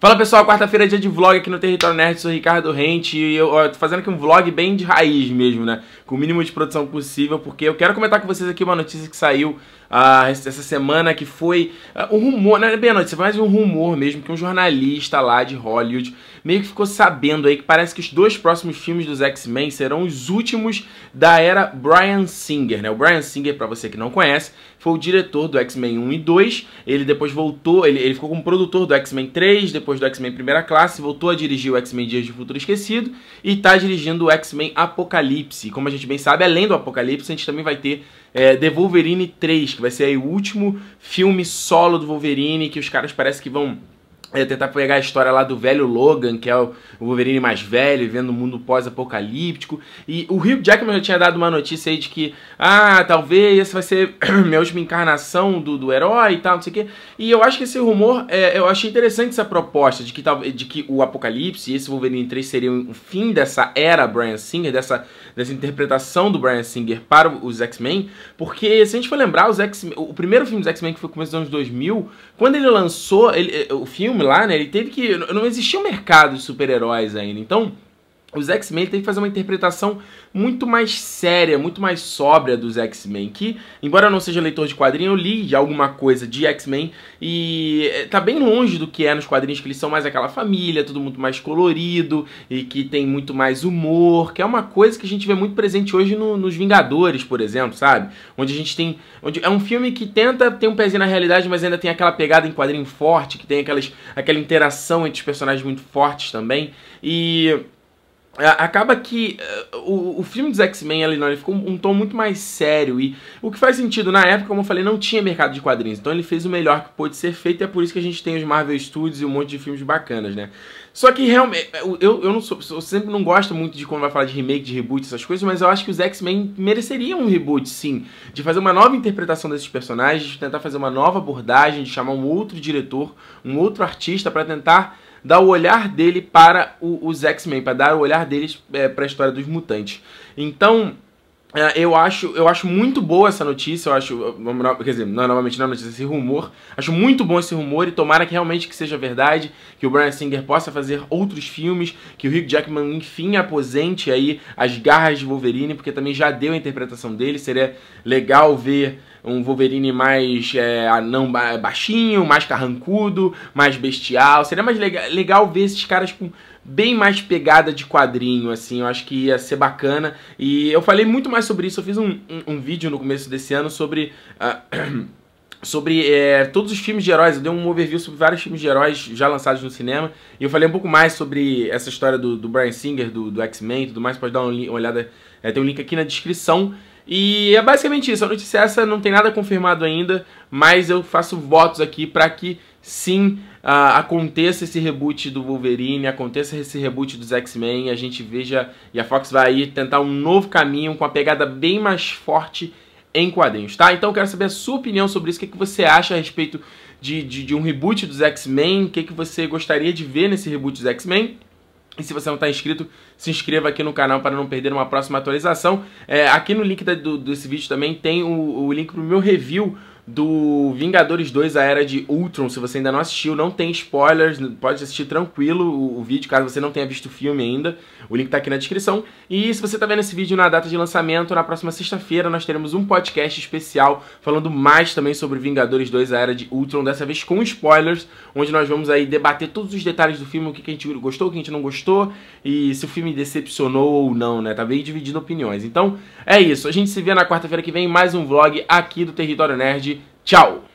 Fala pessoal, quarta-feira é dia de vlog aqui no Território Nerd, sou Ricardo Rente e eu ó, tô fazendo aqui um vlog bem de raiz mesmo, né? Com o mínimo de produção possível, porque eu quero comentar com vocês aqui uma notícia que saiu uh, essa semana, que foi uh, um rumor, não é bem a notícia, mas um rumor mesmo, que um jornalista lá de Hollywood meio que ficou sabendo aí que parece que os dois próximos filmes dos X-Men serão os últimos da era Brian Singer, né? O Brian Singer, para você que não conhece, foi o diretor do X-Men 1 e 2, ele depois voltou, ele, ele ficou como produtor do X-Men 3, depois do X-Men Primeira Classe, voltou a dirigir o X-Men Dias de Futuro Esquecido e tá dirigindo o X-Men Apocalipse. Como a gente bem sabe, além do Apocalipse, a gente também vai ter é, The Wolverine 3, que vai ser o último filme solo do Wolverine, que os caras parecem que vão é tentar pegar a história lá do velho Logan, que é o Wolverine mais velho, vivendo um mundo pós-apocalíptico. E o Hugh Jackman já tinha dado uma notícia aí de que, ah, talvez essa vai ser minha última encarnação do, do herói e tal, não sei o quê. E eu acho que esse rumor, é, eu achei interessante essa proposta de que, de que o Apocalipse e esse Wolverine 3 seriam o fim dessa era Brian Singer, dessa, dessa interpretação do Brian Singer para os X-Men, porque se a gente for lembrar, os X o primeiro filme dos X-Men que foi no começo dos anos 2000, quando ele lançou ele, o filme, filme lá, né, ele teve que. Não existia um mercado de super-heróis ainda. Então, os X-Men têm que fazer uma interpretação muito mais séria, muito mais sóbria dos X-Men. Que, embora eu não seja leitor de quadrinho, eu li alguma coisa de X-Men e eh, tá bem longe do que é nos quadrinhos, que eles são mais aquela família, tudo muito mais colorido e que tem muito mais humor, que é uma coisa que a gente vê muito presente hoje no, nos Vingadores, por exemplo, sabe? Onde a gente tem. Onde é um filme que tenta ter um pezinho na realidade, mas ainda tem aquela pegada em quadrinho forte, que tem aquelas, aquela interação entre os personagens muito fortes também. E acaba que uh, o, o filme dos X-Men ali não, ele ficou um, tom muito mais sério e o que faz sentido na época, como eu falei, não tinha mercado de quadrinhos, então ele fez o melhor que pôde ser feito e é por isso que a gente tem os Marvel Studios e um monte de filmes bacanas, né? Só que realmente, eu, eu não sou, eu sempre não gosto muito de quando vai falar de remake, de reboot, essas coisas, mas eu acho que os X-Men mereceriam um reboot, sim, de fazer uma nova interpretação desses personagens, de tentar fazer uma nova abordagem, de chamar um outro diretor, um outro artista para tentar dar o olhar dele para o, os X-Men, para dar o olhar deles é, para a história dos mutantes. Então, eu acho, eu acho muito boa essa notícia, eu acho, quer dizer, não, novamente não é notícia, esse rumor, acho muito bom esse rumor e tomara que realmente que seja verdade, que o Brian Singer possa fazer outros filmes, que o Hugh Jackman enfim aposente aí as garras de Wolverine, porque também já deu a interpretação dele, seria legal ver um Wolverine mais é, não baixinho, mais carrancudo, mais bestial. Seria mais legal, legal ver esses caras com bem mais pegada de quadrinho, assim, eu acho que ia ser bacana. E eu falei muito mais sobre isso, eu fiz um, um, um vídeo no começo desse ano sobre... Uh, sobre é, todos os filmes de heróis, eu dei um overview sobre vários filmes de heróis já lançados no cinema, e eu falei um pouco mais sobre essa história do, do Brian Singer, do, do X-Men e tudo mais, pode dar uma, uma olhada, é, tem um link aqui na descrição, e é basicamente isso. A notícia essa não tem nada confirmado ainda, mas eu faço votos aqui para que sim uh, aconteça esse reboot do Wolverine, aconteça esse reboot dos X-Men, a gente veja e a Fox vai aí tentar um novo caminho com a pegada bem mais forte em quadrinhos, tá? Então eu quero saber a sua opinião sobre isso, o que, que você acha a respeito de, de, de um reboot dos X-Men, o que, que você gostaria de ver nesse reboot dos X-Men. E se você não está inscrito, se inscreva aqui no canal para não perder uma próxima atualização. É, aqui no link da, do, desse vídeo também tem o, o link para o meu review do Vingadores 2, a Era de Ultron. Se você ainda não assistiu, não tem spoilers, pode assistir tranquilo o, o, vídeo, caso você não tenha visto o filme ainda. O link tá aqui na descrição. E se você tá vendo esse vídeo na data de lançamento, na próxima sexta-feira nós teremos um podcast especial falando mais também sobre Vingadores 2, a Era de Ultron, dessa vez com spoilers, onde nós vamos aí debater todos os detalhes do filme, o que a gente gostou, o que a gente não gostou, e se o filme decepcionou ou não, né? Tá bem dividindo opiniões. Então, é isso. A gente se vê na quarta-feira que vem em mais um vlog aqui do Território Nerd. Chao.